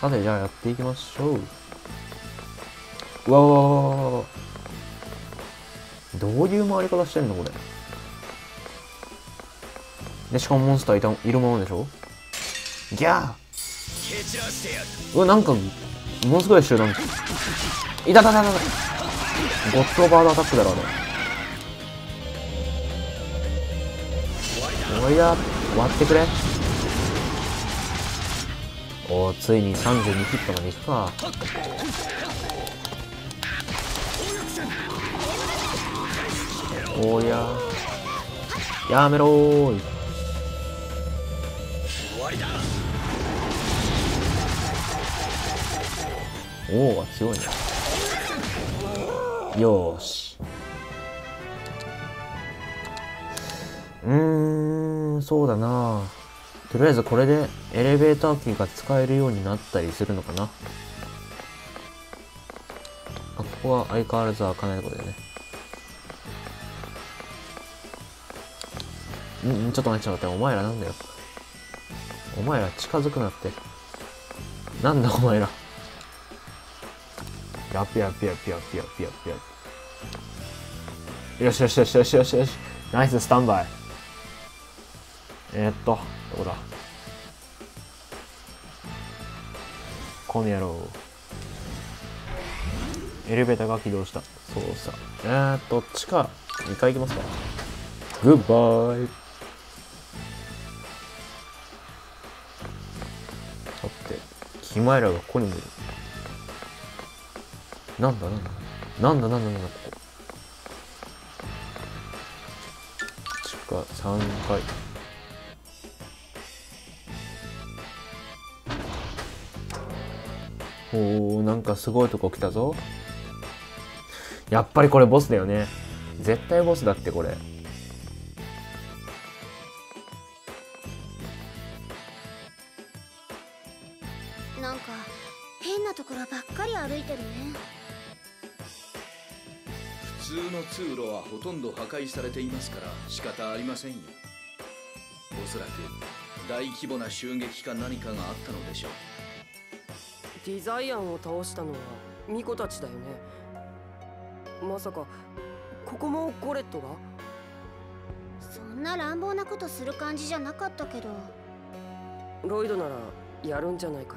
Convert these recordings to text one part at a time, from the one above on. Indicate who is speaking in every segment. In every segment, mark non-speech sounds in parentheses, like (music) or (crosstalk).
Speaker 1: さて、じゃあやっていきましょう。うわわわどういう回り方してんのこれ。で、しかもモンスターいたいるものでしょ？ギャーうわ、なんか、ものすごい集団。いたたたたたゴッドバードアタックだろ、あれ。終わりだ。終わってくれ。お、ついに32ヒットまでいくか。おや。やめろーい。おお強いねよしうーんそうだなとりあえずこれでエレベーターキーが使えるようになったりするのかな。あここは相変わらず開かないところだよね。んちょっと待ってちょっと待ってお前らなんだよ。お前ら近づくなって。なんだお前ら。やっぴやっぴやっぴやっぴやっぴやっぴやよしよしよしよしよしよしナイススタンバイえー、っとどこだこの野郎。エレベーターが起動した。そうさ。えー、っと地下2階行きますか。グッバイさてキマイラがここにもいる。なんだなんだ。なんだなんだなんだここ。地下3階おおなんかすごいとこ来たぞ。やっぱりこれボスだよね。絶対ボスだってこれ。
Speaker 2: なんか変なところばっかり歩いてるね。
Speaker 3: 普通の通路はほとんど破壊されていますから仕方ありませんよ。おそらく大規模な襲撃か何かがあったのでしょう
Speaker 4: ディザイアンを倒したのはミコたちだよね。まさかここもゴレットが？
Speaker 2: そんな乱暴なことする感じじゃなかったけど。
Speaker 4: ロイドならやるんじゃないか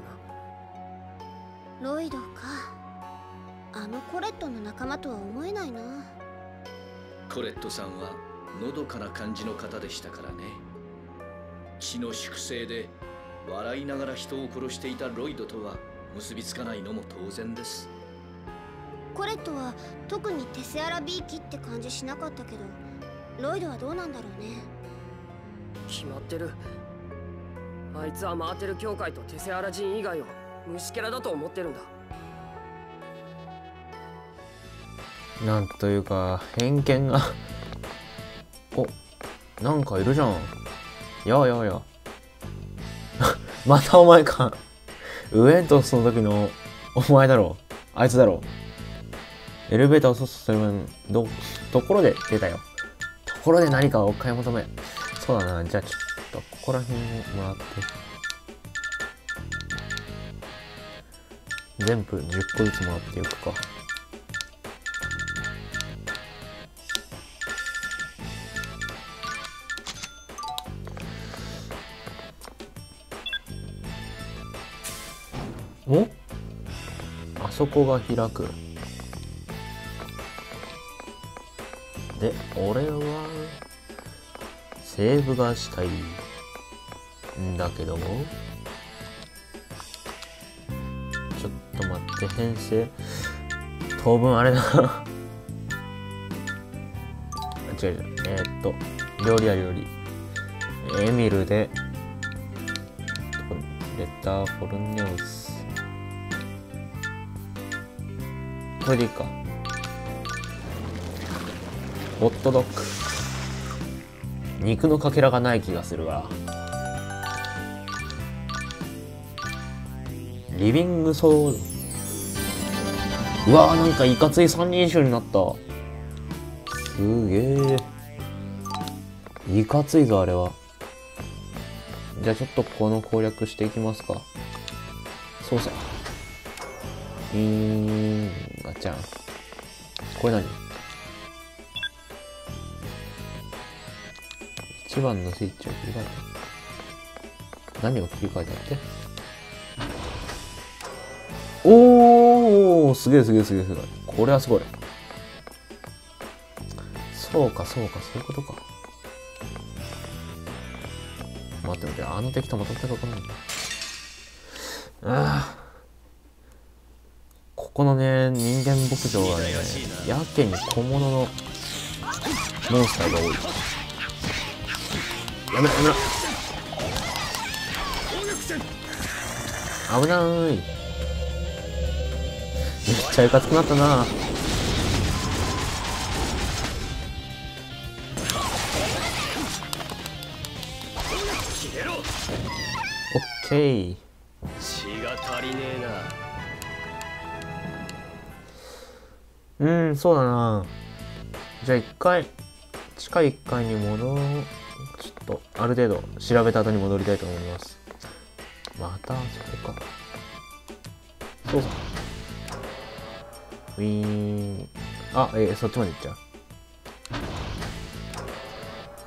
Speaker 4: な。
Speaker 2: ロイドか。あのコレットの仲間とは思えないな。
Speaker 3: コレットさんはのどかな感じの方でしたからね。血の粛清で笑いながら人を殺していたロイドとは結びつかないのも当然です。
Speaker 2: コレットは特にテセアラビーキって感じしなかったけどロイドはどうなんだろうね。
Speaker 4: 決まってる。あいつはマーテル教会とテセアラ人以外を虫けらだと思ってるんだ。
Speaker 1: なんというか偏見が。(laughs) おなんかいるじゃん。やあやあや (laughs) またお前かウエントスの時のお前だろあいつだろエレベーターを操作するどところで出たよ。ところで何かをお買い求め。そうだな。じゃあちょっとここら辺をもらって。全部10個ずつもらっていくか。あそこが開く。で俺はセーブがしたいんだけども。ちょっと待って編成。当分あれだ。(laughs) 違う違う。えー、っと料理や料理。エミルでレターフォルネオス。これでいいか。ホットドッグ。肉のかけらがない気がするわ。リビングソー。ドうわーなんかいかつい三人称になった。すげえいかついぞあれは。じゃあちょっとこの攻略していきますか。操作。ウィー。ンガチャンこれ何？一番のスイッチを切り替えた。何を切り替えたって？おーすげえすげえすげえすげえ。これはすごい。そうかそうかそういうことか。待って待ってあの敵とまた戦うかないんだ。ああここのね人間牧場はねやけに小物のモンスターが多い。やめろやめろ。危ない。めっちゃいかつくなったな。オッケー
Speaker 5: えな
Speaker 1: うんそうだな。じゃあ一回地下1階に戻ろう。ちょっとある程度調べた後に戻りたいと思います。またそこか。そうそうウィーン。あえーそっちまで行っちゃう。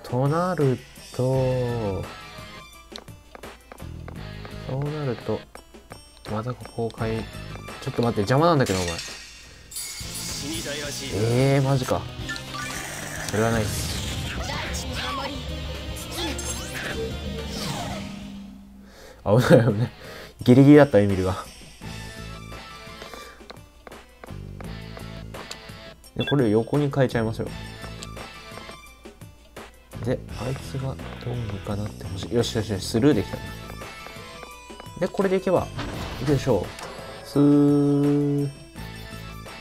Speaker 1: となるとそうなるとまたここを変えちょっと待って邪魔なんだけどお前。ええー、マジか。それはない。っす危ない危ない。ギリギリだったエミルがでこれ横に変えちゃいますよであいつがどうにかなってほしい。よしよしよしスルーできた。でこれでいけばいくでしょう。スー。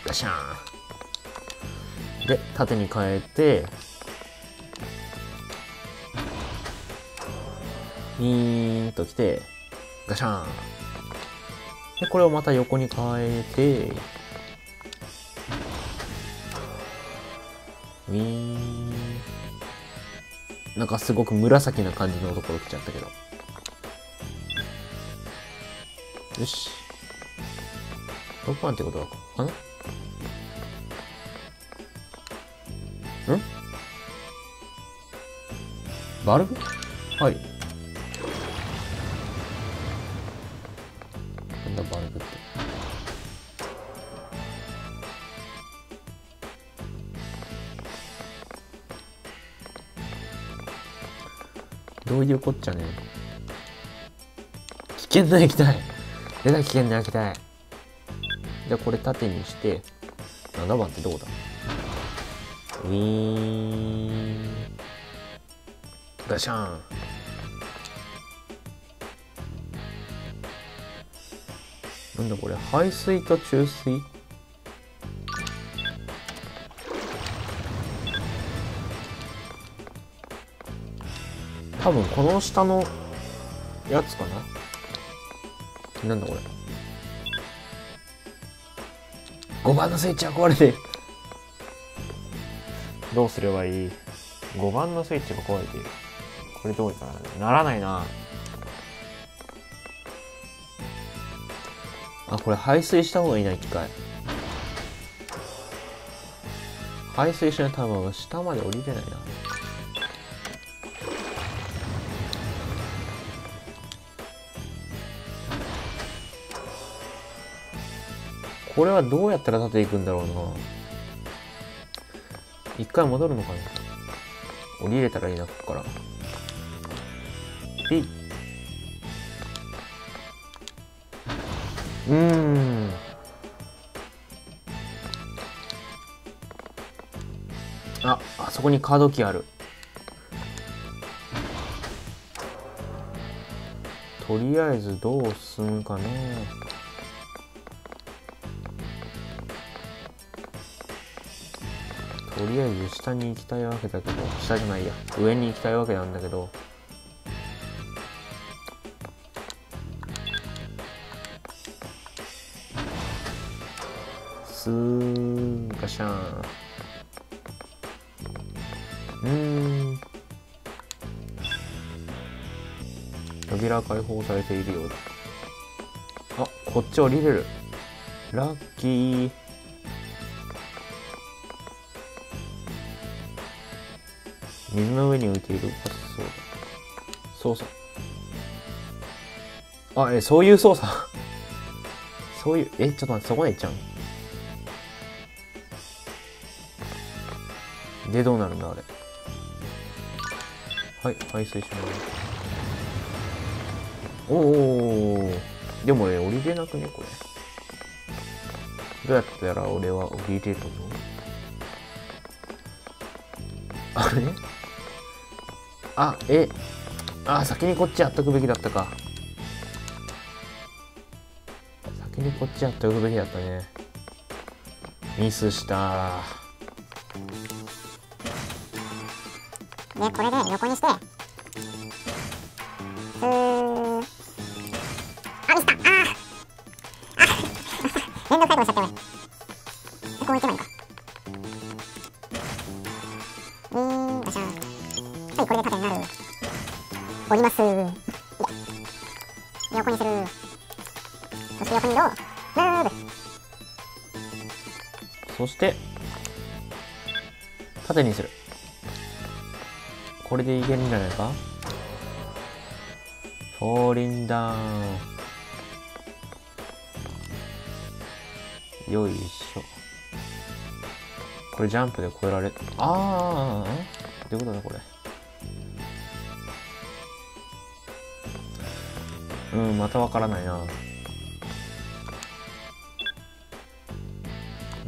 Speaker 1: ガシャーン。で縦に変えてウーンときてガシャン。でこれをまた横に変えてウィーン。なんかすごく紫な感じのところ来ちゃったけど。よし。6番ってことはかな？バルブはい。なんだバルブって？どういうこっちゃね？危険な液体。出た危険な液体。じゃあこれ縦にして。7番ってどこだ？ウィーンガシャン。なんだこれ排水と注水？多分この下のやつかな？なんだこれ？5番のスイッチは壊れている。どうすればいい？5番のスイッチが壊れている。これどうにかなならないな。あこれ排水した方がいいな一回。排水しないと多分下まで降りれないな。これはどうやったら立っていくんだろうな。一回戻るのかな。降りれたらいいなここから。ピッ。うーん。ああそこにカードキーある。とりあえずどう進むかなとりあえず下に行きたいわけだけど下じゃないや。上に行きたいわけなんだけど。スーガシャン。うーん。扉開放されているようだ。あこっち降りれる。ラッキー。水の上に浮いている。そう。操作。あえそういう操作？(laughs) そういうえちょっと待ってそこで行っちゃうでどうなるんだあれ？はい排水します。おおでもね降りれなくねこれ？どうやったら俺は降りれるのあれ？あえあ先にこっちやっとくべきだったか先にこっちやっとくべきだったねミスした
Speaker 6: で、これで横にして、ふー。あ、ミスったあーあ (laughs) めんどくさいことしちゃった俺。でこういけばいいか。えー、ガシャン。はい、これで縦になる。降ります。横にする。そして横に移動。ムーブ。
Speaker 1: そして縦にするこれでいけるんじゃないかフォーリンダウンよいしょこれジャンプで越えられああどういうことだこれうんまたわからないな。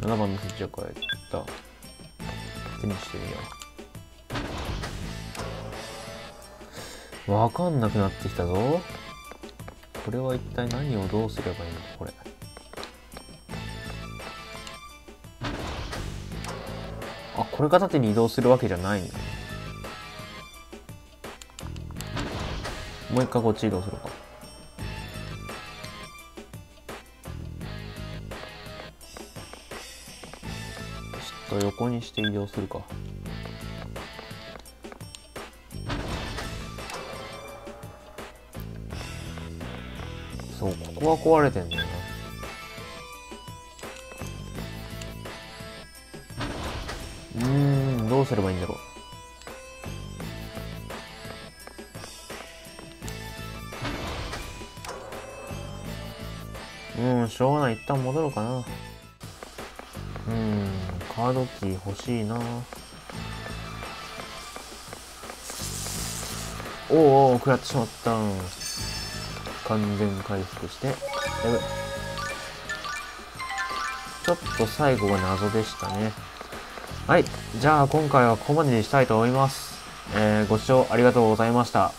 Speaker 1: 7番のスイッチを変えた手にしてみよう。わかんなくなってきたぞ。これは一体何をどうすればいいの？これ。あこれが縦に移動するわけじゃないんだもう一回こっち移動するか。と横にして移動するか。そうここは壊れてんだよな。うーんどうすればいいんだろう。うんしょうがない。一旦戻ろうかな。うん。カードキー欲しいな。おうお食らってしまった。完全回復して。やべ。ちょっと最後が謎でしたね。はい。じゃあ今回はここまでにしたいと思います、えーご視聴ありがとうございました。